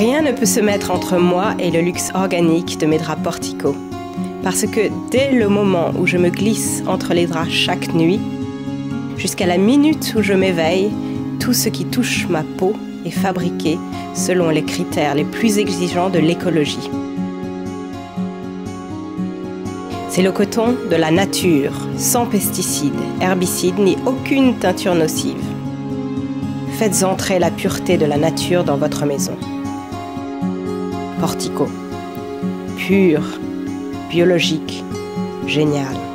Rien ne peut se mettre entre moi et le luxe organique de mes draps Portico. Parce que dès le moment où je me glisse entre les draps chaque nuit, jusqu'à la minute où je m'éveille, tout ce qui touche ma peau est fabriqué selon les critères les plus exigeants de l'écologie. C'est le coton de la nature, sans pesticides, herbicides ni aucune teinture nocive. Faites entrer la pureté de la nature dans votre maison. Portico. Pur, biologique, génial.